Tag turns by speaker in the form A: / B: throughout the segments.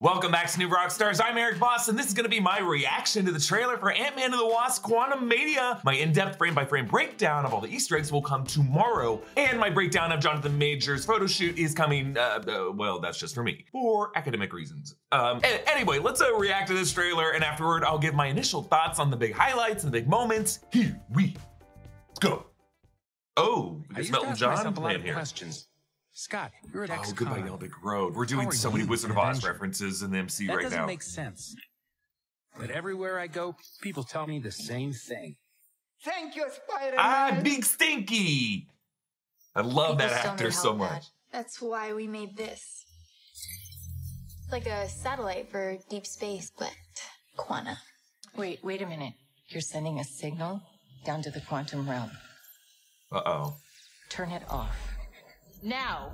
A: Welcome back to New Rockstars. I'm Erik Voss, and this is going to be my reaction to the trailer for Ant-Man and the Wasp Quantumania. My in-depth frame-by-frame breakdown of all the Easter eggs will come tomorrow, and my breakdown of Jonathan Majors' photo shoot is coming, uh, uh, well, that's just for me, for academic reasons. Um, anyway, let's uh, react to this trailer, and afterward, I'll give my initial thoughts on the big highlights and the big moments. Here we go. Oh, is Elton John playing here?
B: Questions. Scott, you're at
A: Oh, goodbye, Yellow Brick Road. We're doing so many Wizard of Oz references in the MC
B: that
A: right
B: doesn't
A: now.
B: make sense. But everywhere I go, people tell me the same thing.
C: Thank you, Spider-Man.
A: Ah, Big Stinky! I love
D: People
A: that actor so much.
D: that. That's why we made this. It's like a satellite for deep space, but quanta.
E: Wait, wait a minute. You're sending a signal down to the quantum realm.
A: Uh oh.
E: Turn it off. Now!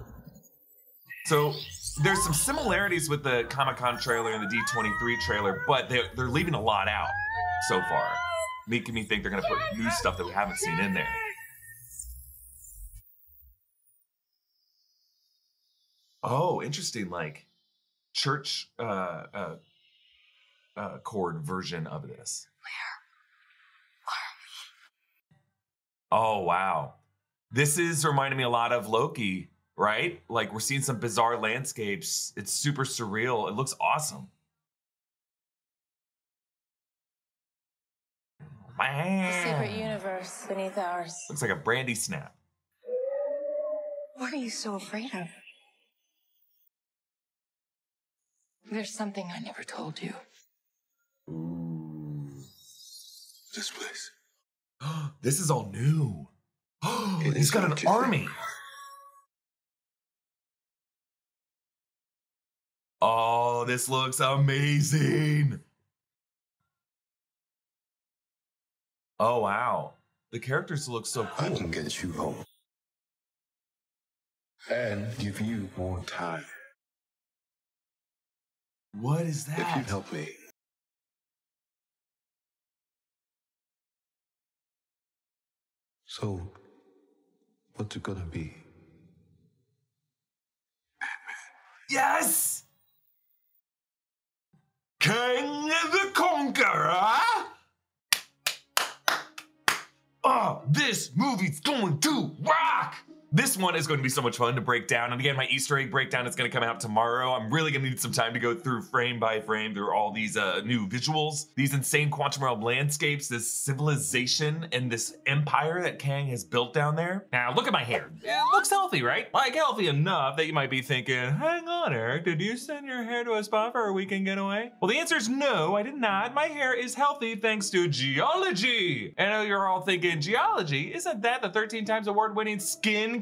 A: So there's some similarities with the Comic Con trailer and the D23 trailer, but they're, they're leaving a lot out so far, making me think they're gonna put new stuff that we haven't seen in there. Oh, interesting. Like church uh, uh, uh, chord version of this. Where are we? Oh wow. This is reminding me a lot of Loki, right? Like we're seeing some bizarre landscapes. It's super surreal. It looks awesome.
E: The secret universe beneath ours.
A: Looks like a brandy snap.
E: What are you so afraid of? There's something I never told you.
F: This place.
A: this is all new.
F: It
A: He's got an army. Oh, this looks amazing. Oh, wow. The characters look so cool.
F: I can get you home. And give you more time.
A: What is that?
F: If you help me. So, what's it gonna be?
A: Yes! King of the Conqueror! Oh, this movie's going to rock! This one is going to be so much fun to break down. And again, my Easter egg breakdown is going to come out tomorrow. I'm really going to need some time to go through frame by frame through all these uh, new visuals, these insane quantum realm landscapes, this civilization, and this empire that Kang has built down there. Now, look at my hair. It looks healthy, right? Like healthy enough that you might be thinking, hang on, Erik, did you send your hair to a spa for a weekend getaway? Well, the answer is no, I did not. My hair is healthy thanks to Geologie. I know you're all thinking, Geologie? Isn't that the 13 times award winning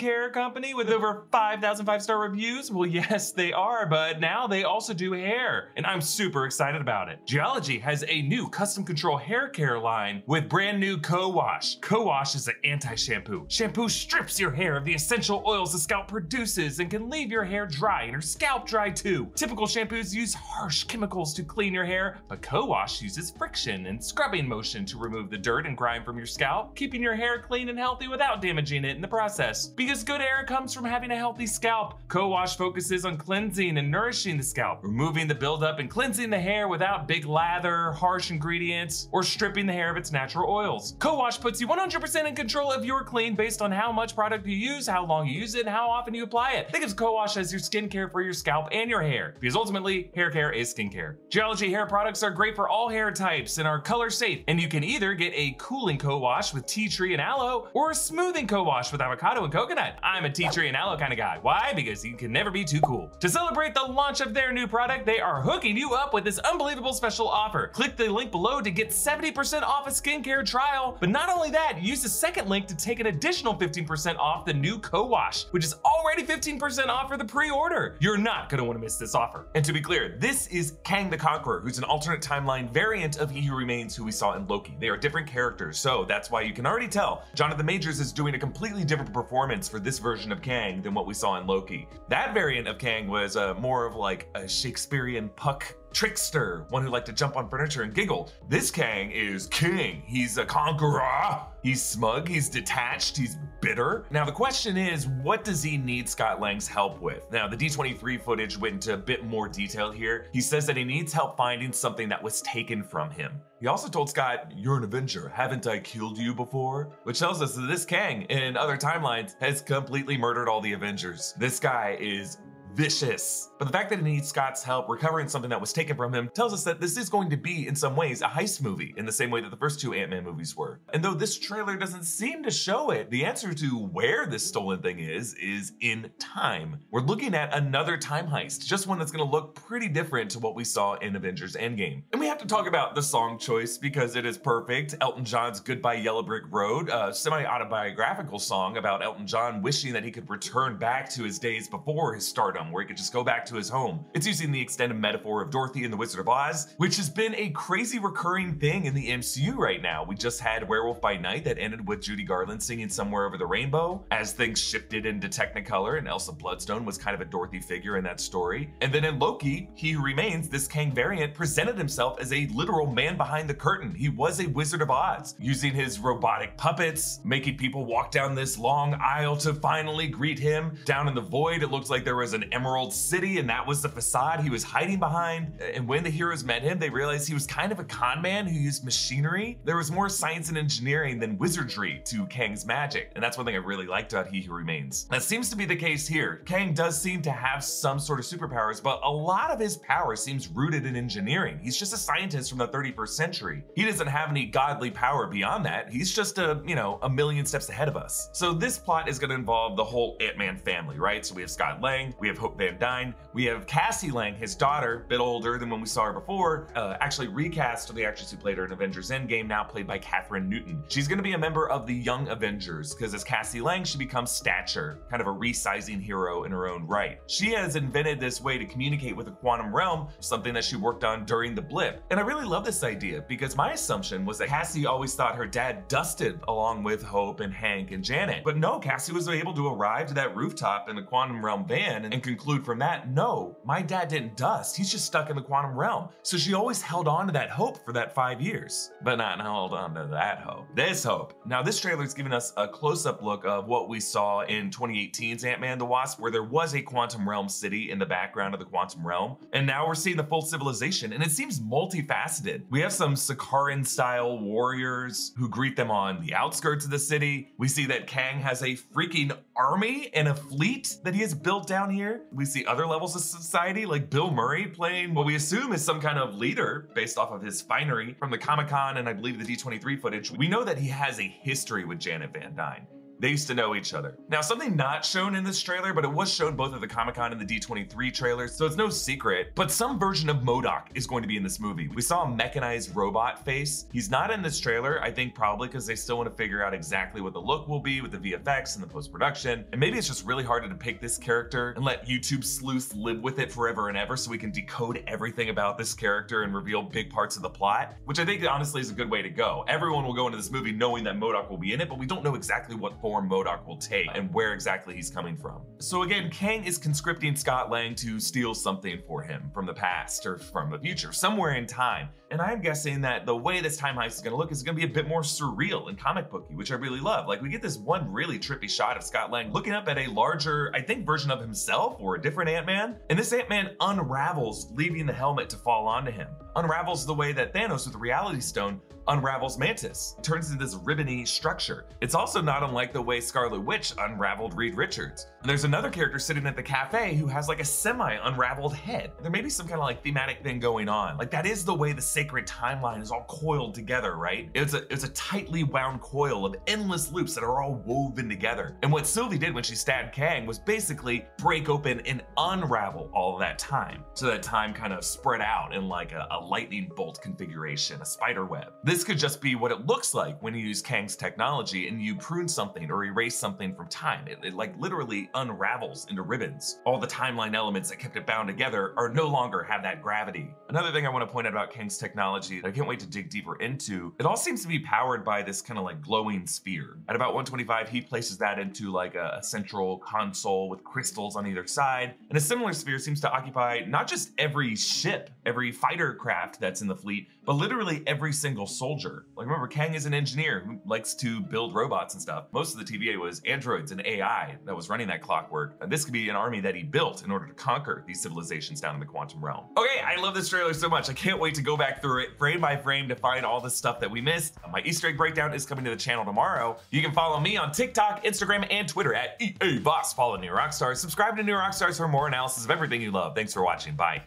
A: skincare company with over 5,000 five star reviews? Well, yes, they are, but now they also do hair, and I'm super excited about it. Geologie has a new custom control hair care line with brand new Co-Wash. Co-Wash is an anti-shampoo. Shampoo strips your hair of the essential oils the scalp produces and can leave your hair dry and your scalp dry too. Typical shampoos use harsh chemicals to clean your hair, but Co-Wash uses friction and scrubbing motion to remove the dirt and grime from your scalp, keeping your hair clean and healthy without damaging it in the process. Because good hair comes from having a healthy scalp, Co-Wash focuses on cleansing and nourishing the scalp, removing the buildup and cleansing the hair without big lather, harsh ingredients, or stripping the hair of its natural oils. Co-Wash puts you 100% in control of your clean based on how much product you use, how long you use it, and how often you apply it. Think of Co-Wash as your skincare for your scalp and your hair, because ultimately, hair care is skincare. Geologie hair products are great for all hair types and are color safe, and you can either get a cooling co-wash with tea tree and aloe, or a smoothing co-wash with avocado and coconut. I'm a tea tree and aloe kind of guy. Why? Because you can never be too cool. To celebrate the launch of their new product, they are hooking you up with this unbelievable special offer. Click the link below to get 70% off a skincare trial. But not only that, use the second link to take an additional 15% off the new co-wash, which is already 15% off for the pre-order. You're not gonna wanna miss this offer. And to be clear, this is Kang the Conqueror, who's an alternate timeline variant of He Who Remains, who we saw in Loki. They are different characters, so that's why you can already tell Jonathan Majors is doing a completely different performance for this version of Kang than what we saw in Loki. That variant of Kang was uh, more of like a Shakespearean Puck trickster, one who liked to jump on furniture and giggle. This Kang is king. He's a conqueror. He's smug, he's detached, he's bitter. Now, the question is, what does he need Scott Lang's help with? Now, the D23 footage went into a bit more detail here. He says that he needs help finding something that was taken from him. He also told Scott, You're an Avenger, haven't I killed you before? Which tells us that this Kang, in other timelines, has completely murdered all the Avengers. This guy is vicious. But the fact that he needs Scott's help recovering something that was taken from him tells us that this is going to be, in some ways, a heist movie in the same way that the first two Ant Man movies were. And though this trailer doesn't seem to show it, the answer to where this stolen thing is, is in time. We're looking at another time heist, just one that's gonna look pretty different to what we saw in Avengers Endgame. And we have to talk about the song choice because it is perfect. Elton John's Goodbye Yellow Brick Road, a semi autobiographical song about Elton John wishing that he could return back to his days before his stardom, where he could just go back to his home. It's using the extended metaphor of Dorothy and the Wizard of Oz, which has been a crazy recurring thing in the MCU right now. We just had Werewolf by Night that ended with Judy Garland singing Somewhere Over the Rainbow as things shifted into Technicolor, and Elsa Bloodstone was kind of a Dorothy figure in that story. And then in Loki, He Who Remains, this Kang variant presented himself as a literal man behind the curtain. He was a Wizard of Oz, using his robotic puppets, making people walk down this long aisle to finally greet him. Down in the void, it looked like there was an Emerald City, and that was the facade he was hiding behind. And when the heroes met him, they realized he was kind of a con man who used machinery. There was more science and engineering than wizardry to Kang's magic, and that's one thing I really liked about He Who Remains. That seems to be the case here. Kang does seem to have some sort of superpowers, but a lot of his power seems rooted in engineering. He's just a scientist from the 31st century. He doesn't have any godly power beyond that. He's just a, you know, a million steps ahead of us. So this plot is going to involve the whole Ant-Man family, right? So we have Scott Lang, we have Hope Van Dyne, we have Cassie Lang, his daughter, a bit older than when we saw her before, uh, actually recast to the actress who played her in Avengers Endgame, now played by Kathryn Newton. She's going to be a member of the Young Avengers because as Cassie Lang, she becomes Stature, kind of a resizing hero in her own right. She has invented this way to communicate with the quantum realm, something that she worked on during the blip. And I really love this idea because my assumption was that Cassie always thought her dad dusted along with Hope and Hank and Janet. But no, Cassie was able to arrive to that rooftop in the quantum realm van and, and conclude from that, no, my dad didn't dust. He's just stuck in the quantum realm. So she always held on to that hope for that five years, but not held on to that hope. This hope. Now, this trailer is giving us a close up look of what we saw in 2018's Ant Man the Wasp, where there was a quantum realm city in the background of the quantum realm. And now we're seeing the full civilization, and it seems multifaceted. We have some Sakaran style warriors who greet them on the outskirts of the city. We see that Kang has a freaking army and a fleet that he has built down here. We see other levels of society, like Bill Murray playing what we assume is some kind of leader based off of his finery from the Comic Con and I believe the D23 footage. We know that he has a history with Janet Van Dyne. They used to know each other. Now, something not shown in this trailer, but it was shown both at the Comic Con and the D23 trailers, so it's no secret. But some version of MODOK is going to be in this movie. We saw a mechanized robot face. He's not in this trailer, I think probably because they still want to figure out exactly what the look will be with the VFX and the post production. And maybe it's just really hard to depict this character and let YouTube sleuths live with it forever and ever so we can decode everything about this character and reveal big parts of the plot, which I think honestly is a good way to go. Everyone will go into this movie knowing that MODOK will be in it, but we don't know exactly what form MODOK will take and where exactly he's coming from. So again, Kang is conscripting Scott Lang to steal something for him from the past or from the future, somewhere in time. And I'm guessing that the way this time heist is gonna look is gonna be a bit more surreal and comic booky, which I really love. Like we get this one really trippy shot of Scott Lang looking up at a larger, I think, version of himself or a different Ant-Man. And this Ant-Man unravels, leaving the helmet to fall onto him. Unravels the way that Thanos with the Reality Stone unravels Mantis, turns into this ribbony structure. It's also not unlike the way Scarlet Witch unraveled Reed Richards. And there's another character sitting at the cafe who has like a semi-unraveled head. There may be some kind of like thematic thing going on. Like that is the way the sacred timeline is all coiled together, right? It's a it's a tightly wound coil of endless loops that are all woven together. And what Sylvie did when she stabbed Kang was basically break open and unravel all that time. So that time kind of spread out in like a, a lightning bolt configuration, a spider web. This could just be what it looks like when you use Kang's technology and you prune something or erase something from time. It, it like literally unravels into ribbons. All the timeline elements that kept it bound together are no longer have that gravity. Another thing I want to point out about Kang's technology that I can't wait to dig deeper into, it all seems to be powered by this kind of like glowing sphere. At about 125, he places that into like a, a central console with crystals on either side. And a similar sphere seems to occupy not just every ship, every fighter craft that's in the fleet, but literally every single soldier. Like remember, Kang is an engineer who likes to build robots and stuff. Most of the TVA was androids and AI that was running that clockwork. And this could be an army that he built in order to conquer these civilizations down in the quantum realm. Okay, I love this trailer so much. I can't wait to go back through it frame by frame to find all the stuff that we missed. Uh, my Easter egg breakdown is coming to the channel tomorrow. You can follow me on TikTok, Instagram, and Twitter at EA. Follow New Rockstars. Subscribe to New Rockstars for more analysis of everything you love. Thanks for watching. Bye.